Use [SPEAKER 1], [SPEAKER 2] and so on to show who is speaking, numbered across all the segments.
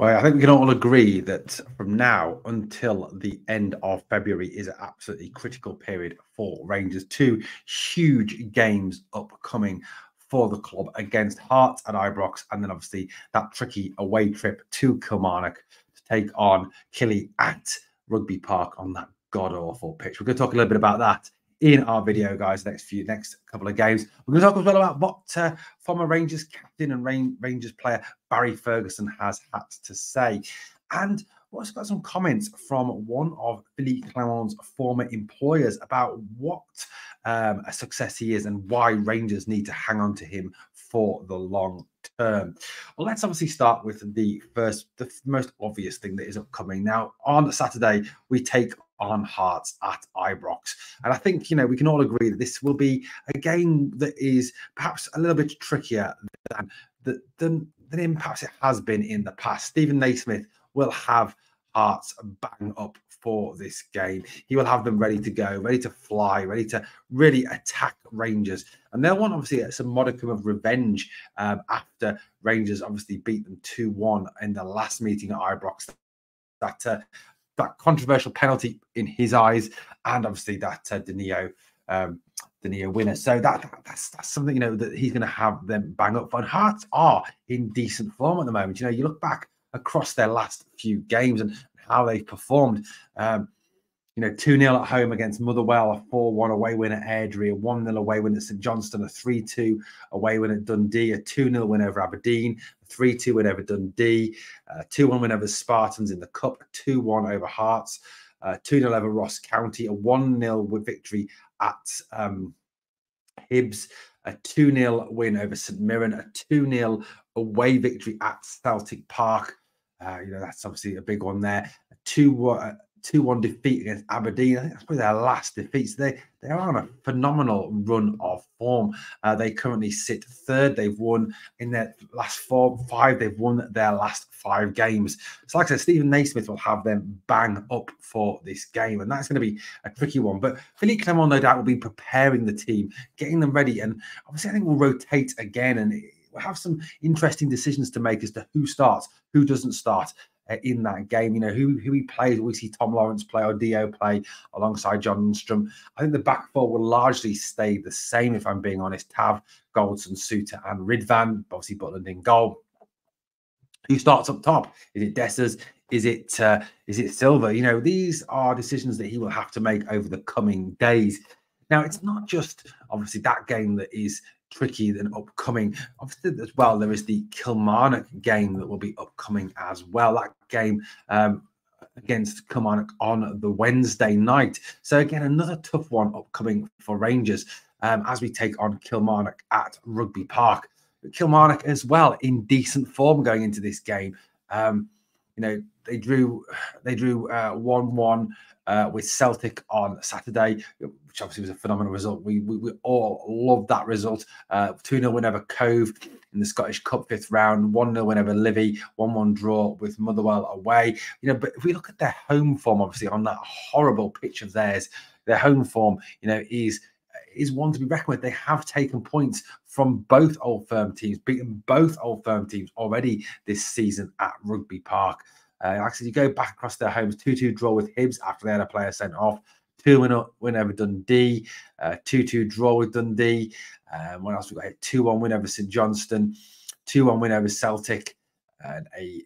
[SPEAKER 1] Well, I think we can all agree that from now until the end of February is an absolutely critical period for Rangers. Two huge games upcoming for the club against Hearts at Ibrox, and then obviously that tricky away trip to Kilmarnock to take on Killie at Rugby Park on that god awful pitch. We're going to talk a little bit about that in our video, guys. Next few, next couple of games, we're going to talk as well about what uh, former Rangers captain and Rangers player Barry Ferguson has had to say, and we also got some comments from one of Philippe Clement's former employers about what um, a success he is and why Rangers need to hang on to him for the long term. Well, let's obviously start with the first, the most obvious thing that is upcoming. Now, on Saturday, we take on Hearts at Ibrox. And I think, you know, we can all agree that this will be a game that is perhaps a little bit trickier than, than, than perhaps it has been in the past. Steven Naismith will have Hearts bang up for this game. He will have them ready to go, ready to fly, ready to really attack Rangers. And they'll want obviously some modicum of revenge um, after Rangers obviously beat them 2 1 in the last meeting at Ibrox. That uh, that controversial penalty in his eyes, and obviously that uh, Danilo um, Danilo winner. So that, that, that's that's something you know that he's going to have them bang up for. And Hearts are in decent form at the moment. You know, you look back across their last few games and how they've performed. Um, you know, 2 0 at home against Motherwell, a 4 1 away win at Airdrie, a 1 0 away win at St Johnstone, a 3 2 away win at Dundee, a 2 0 win over Aberdeen, a 3 2 win over Dundee, a 2 1 win over Spartans in the Cup, a 2 1 over Hearts, 2 0 over Ross County, a 1 0 victory at um, Hibs, a 2 0 win over St Mirren, a 2 0 away victory at Celtic Park. Uh, you know, that's obviously a big one there. A 2 1 two one defeat against Aberdeen. I think that's probably their last defeat. So they they are on a phenomenal run of form. Uh, they currently sit third. They've won in their last four five. They've won their last five games. So like I said, Steven Naismith will have them bang up for this game, and that's going to be a tricky one. But Philippe Clement, no doubt, will be preparing the team, getting them ready, and obviously I think we'll rotate again and. We'll have some interesting decisions to make as to who starts, who doesn't start, in that game. You know, who who he plays. We see Tom Lawrence play or Dio play alongside John Lundstram. I think the back four will largely stay the same, if I'm being honest. Tav, Goldson, Souttar, and Ridvan. Obviously, Butland in goal. Who starts up top? Is it Dessers? Is it uh, is it Silva? You know, these are decisions that he will have to make over the coming days. Now, it's not just obviously that game that is tricky than upcoming. Obviously, as well, there is the Kilmarnock game that will be upcoming as well. That game um, against Kilmarnock on the Wednesday night. So again, another tough one upcoming for Rangers um, as we take on Kilmarnock at Rugby Park. Kilmarnock as well in decent form going into this game. Um, you know, they drew they drew uh, one one uh, with Celtic on Saturday, which obviously was a phenomenal result. We we, we all loved that result. Uh, two 0 win over Cove in the Scottish Cup fifth round, one 0 win over Livi, one one draw with Motherwell away. You know, but if we look at their home form, obviously on that horrible pitch of theirs, their home form, you know, is is one to be reckoned with. They have taken points from both old firm teams, beaten both old firm teams already this season at Rugby Park. Uh, like I said, you go back across their homes, 2 2 draw with Hibs after they had a player sent off, 2 win, win over Dundee, 2 uh, 2 draw with Dundee. Um, what else we got here? 2 1 win over St Johnstone, 2 1 win over Celtic, and a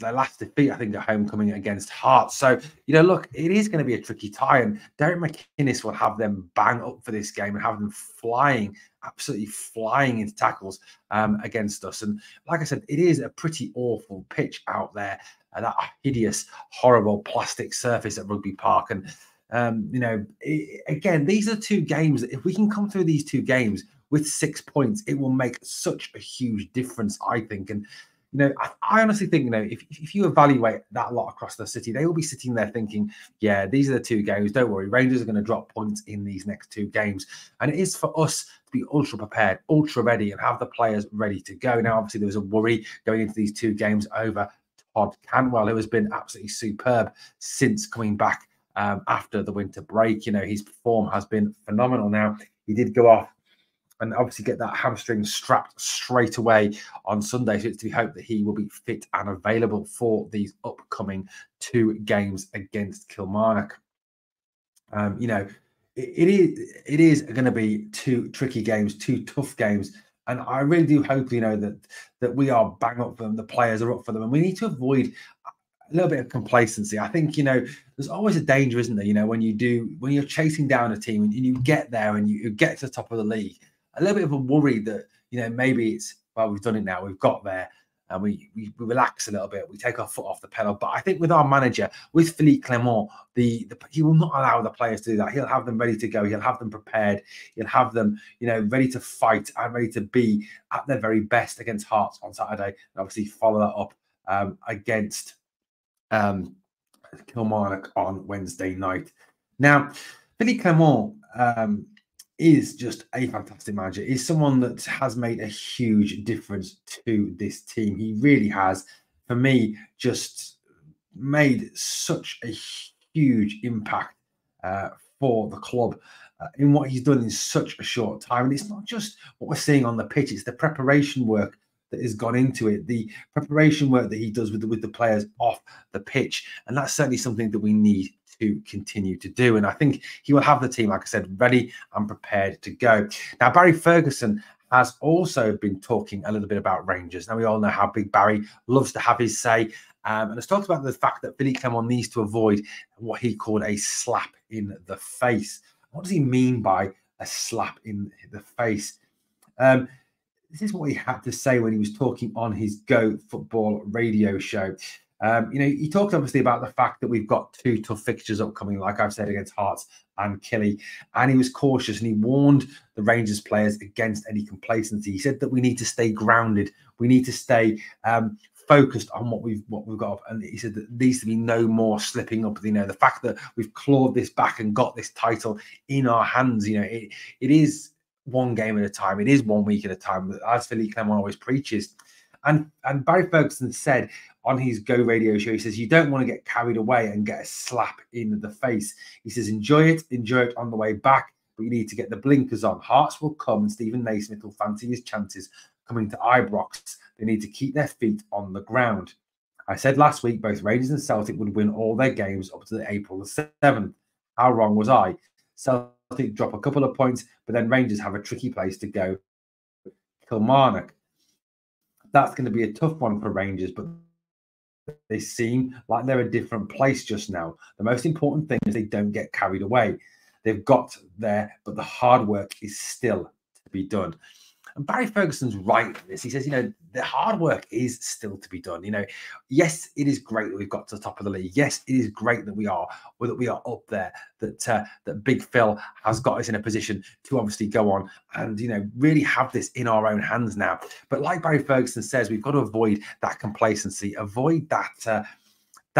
[SPEAKER 1] their last defeat, I think, at homecoming against Hearts. So, you know, look, it is going to be a tricky tie, and Derek McInnes will have them bang up for this game and have them flying, absolutely flying into tackles um, against us. And like I said, it is a pretty awful pitch out there, uh, that hideous, horrible plastic surface at Rugby Park. And, um, you know, it, again, these are two games. If we can come through these two games with six points, it will make such a huge difference, I think. And, you know, I, I, honestly think, you know, if, if you evaluate that lot across the city, they will be sitting there thinking, yeah, these are the two games. Don't worry, Rangers are going to drop points in these next two games. And it is for us to be ultra prepared, ultra ready, and have the players ready to go. Now, obviously, there was a worry going into these two games over Todd Cantwell, who has been absolutely superb since coming back um, after the winter break. You know, his form has been phenomenal now. He did go off and obviously get that hamstring strapped straight away on Sunday. So it's to be hoped that he will be fit and available for these upcoming two games against Kilmarnock. Um, you know, it, it is it is going to be two tricky games, two tough games. And I really do hope, you know, that that we are bang up for them, the players are up for them, and we need to avoid a little bit of complacency. I think you know there's always a danger, isn't there? You know when you do when you're chasing down a team and you get there and you, get to the top of the league, a little bit of a worry that you know maybe it's well we've done it now, we've got there, and we, we, we relax a little bit, we take our foot off the pedal. But I think with our manager, with Philippe Clement, the, the he will not allow the players to do that. He'll have them ready to go. He'll have them prepared. He'll have them you know ready to fight and ready to be at their very best against Hearts on Saturday, and obviously follow that up um, against um, Kilmarnock on Wednesday night. Now, Philippe Clement um, is just a fantastic manager. He's someone that has made a huge difference to this team. He really has, for me, just made such a huge impact uh, for the club uh, in what he's done in such a short time. And it's not just what we're seeing on the pitch; it's the preparation work that has gone into it, the preparation work that he does with the, with the players off the pitch, and that's certainly something that we need to continue to do. And I think he will have the team, like I said, ready and prepared to go. Now, Barry Ferguson has also been talking a little bit about Rangers. Now, we all know how big Barry loves to have his say. Um, and has talked about the fact that Billy Clement needs to avoid what he called a slap in the face. What does he mean by a slap in the face? Um, this is what he had to say when he was talking on his Go Football radio show. Um, you know, he talked obviously about the fact that we've got two tough fixtures upcoming, like I've said, against Hearts and Killie. And he was cautious and he warned the Rangers players against any complacency. He said that we need to stay grounded, we need to stay um, focused on what we've what we've got. And he said that there needs to be no more slipping up. You know, the fact that we've clawed this back and got this title in our hands, you know, it, it is one game at a time. It is one week at a time, as Philippe Clement always preaches. And and Barry Ferguson said on his Go Radio show, he says, you don't want to get carried away and get a slap in the face. He says, enjoy it, enjoy it on the way back, but you need to get the blinkers on. Hearts will come and Steven Naismith will fancy his chances coming to Ibrox. They need to keep their feet on the ground. I said last week both Rangers and Celtic would win all their games up to the April the 7th. How wrong was I? Celtic drop a couple of points, but then Rangers have a tricky place to go. Kilmarnock. That's going to be a tough one for Rangers, but they seem like they're a different place just now. The most important thing is they don't get carried away. They've got there, but the hard work is still to be done. And Barry Ferguson's right in this. He says, you know, the hard work is still to be done. You know, yes, it is great that we've got to the top of the league. Yes, it is great that we are, or that we are up there. That uh, that Big Phil has got us in a position to obviously go on and you know really have this in our own hands now. But like Barry Ferguson says, we've got to avoid that complacency, avoid that. Uh,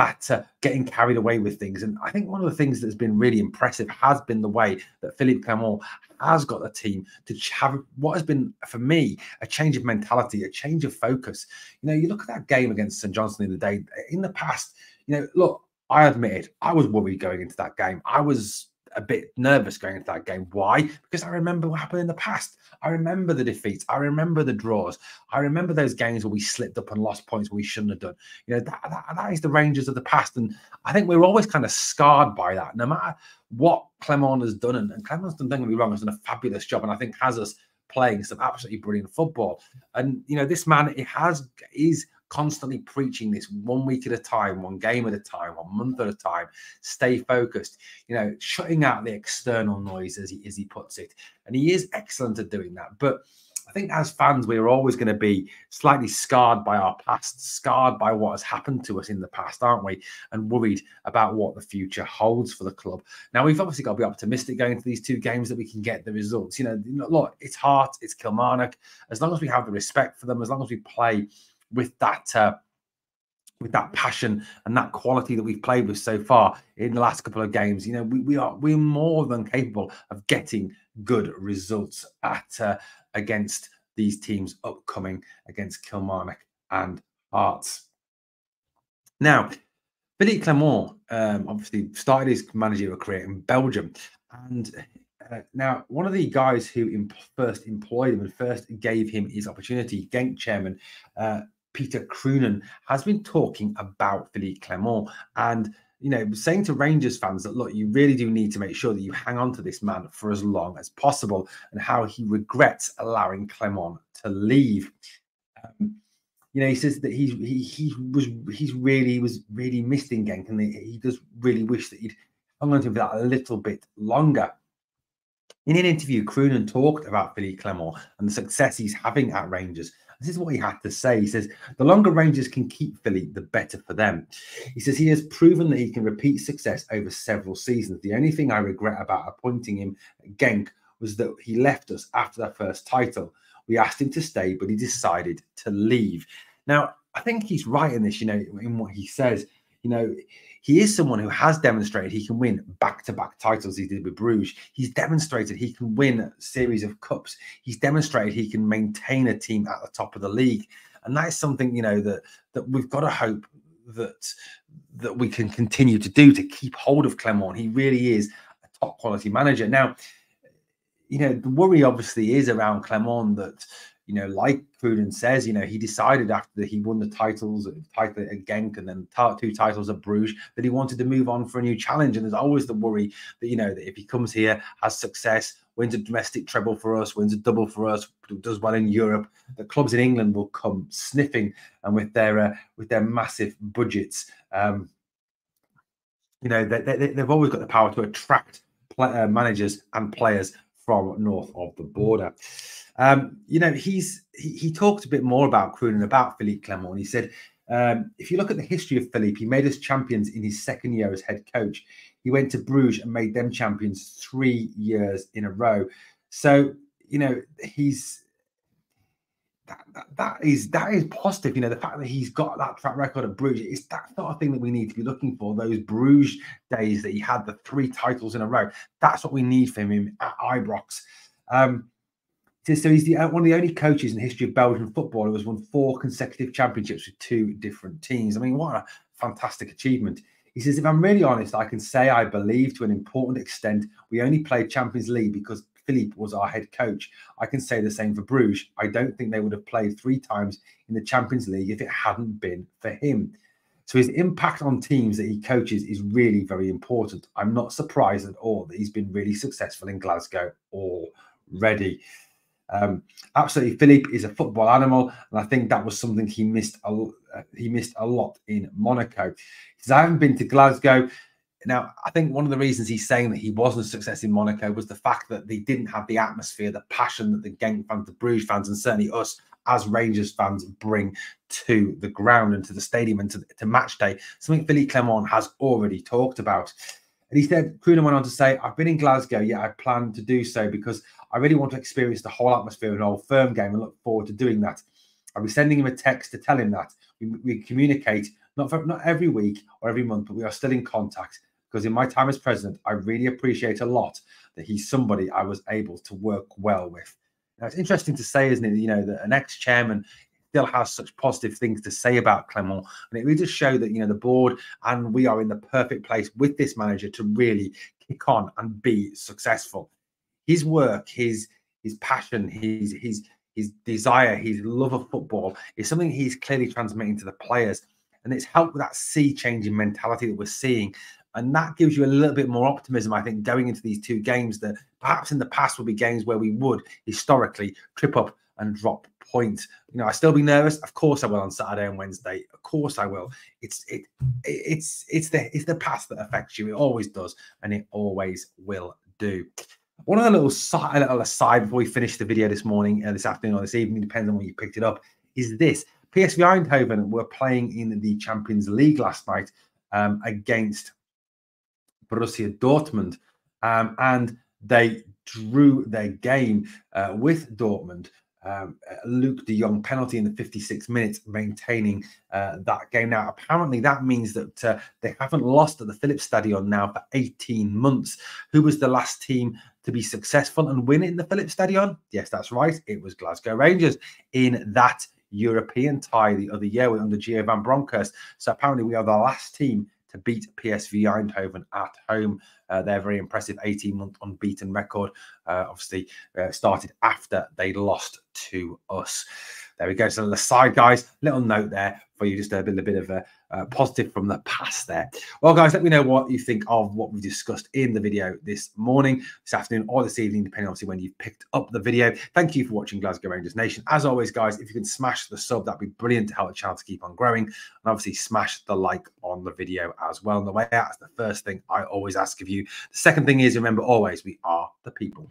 [SPEAKER 1] that uh, getting carried away with things. And I think one of the things that's been really impressive has been the way that Philippe Clement has got the team to have what has been, for me, a change of mentality, a change of focus. You know, you look at that game against St Johnstone the other day, in the past, you know, look, I admitted I was worried going into that game. I was a bit nervous going into that game. Why? Because I remember what happened in the past. I remember the defeats. I remember the draws. I remember those games where we slipped up and lost points we shouldn't have done. You know, that, that, that is the Rangers of the past. And I think we're always kind of scarred by that, no matter what Clement has done. And, and Clement's done, don't get me wrong, has done a fabulous job. And I think has us playing some absolutely brilliant football. And, you know, this man, it has, is constantly preaching this one week at a time, one game at a time, one month at a time. Stay focused, you know, shutting out the external noise as he as he puts it. And he is excellent at doing that. But I think as fans, we're always going to be slightly scarred by our past, scarred by what has happened to us in the past, aren't we? And worried about what the future holds for the club. Now, we've obviously got to be optimistic going into these two games that we can get the results. You know, look, it's Heart, it's Kilmarnock. As long as we have the respect for them, as long as we play with that uh, with that passion and that quality that we've played with so far in the last couple of games, you know, we, we are we're more than capable of getting good results at uh, against these teams upcoming against Kilmarnock and Hearts. Now, Philippe Clement um, obviously started his managerial career in Belgium, and Uh, now, one of the guys who imp- first employed him and first gave him his opportunity, Genk chairman uh, Peter Croonen, has been talking about Philippe Clement and you know, saying to Rangers fans that look, you really do need to make sure that you hang on to this man for as long as possible, and how he regrets allowing Clement to leave. Um, you know, he says that he's he he was he's really was really missing Genk, and he, he does really wish that he'd hung on to him for that a little bit longer. In an interview, Croonen talked about Philippe Clement and the success he's having at Rangers. This is what he had to say. He says, The longer Rangers can keep Philippe, the better for them. He says he has proven that he can repeat success over several seasons. The only thing I regret about appointing him at Genk was that he left us after that first title. We asked him to stay, but he decided to leave. Now, I think he's right in this, you know, in what he says. You know, he is someone who has demonstrated he can win back-to-back titles. He did with Bruges. He's demonstrated he can win a series of cups. He's demonstrated he can maintain a team at the top of the league, and that is something you know that that we've got to hope that that we can continue to do to keep hold of Clement. He really is a top quality manager. Now, you know, the worry obviously is around Clement that you know, like Croonen says, you know, he decided after he won the titles, title at Genk and then two titles at Bruges, that he wanted to move on for a new challenge. And there's always the worry that, you know, that if he comes here, has success, wins a domestic treble for us, wins a double for us, does well in Europe, the clubs in England will come sniffing and with their uh, with their massive budgets. Um, you know, they, they, they've always got the power to attract play, uh, managers and players from north of the border. Um, you know, he's he, he, talked a bit more about Croonen about Philippe Clement. He said, um, if you look at the history of Philippe, he made us champions in his second year as head coach. He went to Bruges and made them champions three years in a row. So, you know, he's that, that, is that is positive. You know, the fact that he's got that track record at Bruges is that sort of thing that we need to be looking for. Those Bruges days that he had the three titles in a row. That's what we need from him at Ibrox. Um, so he's the, uh, one of the only coaches in the history of Belgian football who has won four consecutive championships with two different teams. I mean, what a fantastic achievement. He says, if I'm really honest, I can say I believe to an important extent we only played Champions League because Philippe was our head coach. I can say the same for Bruges. I don't think they would have played three times in the Champions League if it hadn't been for him. So his impact on teams that he coaches is really very important. I'm not surprised at all that he's been really successful in Glasgow already. Um, absolutely, Philippe is a football animal, and I think that was something he missed. A, uh, he missed a lot in Monaco. Because "I haven't been to Glasgow." Now, I think one of the reasons he's saying that he wasn't a success in Monaco was the fact that they didn't have the atmosphere, the passion that the Genk fans, the Bruges fans, and certainly us as Rangers fans bring to the ground and to the stadium and to, to match day. Something Philippe Clement has already talked about. And he said, Croonen went on to say, I've been in Glasgow, yet I plan to do so because I really want to experience the whole atmosphere of an old firm game and look forward to doing that. I'll be sending him a text to tell him that. We, we communicate not for, not every week or every month, but we are still in contact because in my time as president, I really appreciate a lot that he's somebody I was able to work well with. Now, it's interesting to say, isn't it? You know, that an ex-chairman still has such positive things to say about Clement, and it really does show that you know the board and we are in the perfect place with this manager to really kick on and be successful his work, his his passion, his his his desire, his love of football is something he's clearly transmitting to the players. And it's helped with that sea changing mentality that we're seeing. And that gives you a little bit more optimism, I think, going into these two games that perhaps in the past would be games where we would historically trip up and drop points. You know, I still be nervous. Of course I will on Saturday and Wednesday. Of course I will. It's it it's it's the it's the past that affects you. It always does, and it always will do. One of the little side, a little aside before we finish the video this morning, uh, this afternoon, or this evening, depends on when you picked it up, is this. PSV Eindhoven were playing in the Champions League last night um, against Borussia Dortmund, um, and they drew their game uh, with Dortmund um, uh, Luuk de Jong penalty in the 56 minutes, maintaining uh, that game. Now, apparently, that means that uh, they haven't lost at the Philips Stadion now for 18 months. Who was the last team to be successful and win in the Philips Stadion? Yes, that's right. It was Glasgow Rangers in that European tie the other year under Gio van Bronckhorst. So apparently, we are the last team to beat PSV Eindhoven at home. Uh, they're very impressive 18 month unbeaten record. Uh, obviously, uh, started after they lost to us. There we go. So the side, guys, little note there for you, just a bit, a bit of a, a, positive from the past there. Well, guys, let me know what you think of what we discussed in the video this morning, this afternoon, or this evening, depending obviously when you've picked up the video. Thank you for watching Glasgow Rangers Nation. As always, guys, if you can smash the sub, that'd be brilliant to help the channel to keep on growing. And obviously, smash the like on the video as well. On the way out, that's the first thing I always ask of you. The second thing is remember always, we are the people.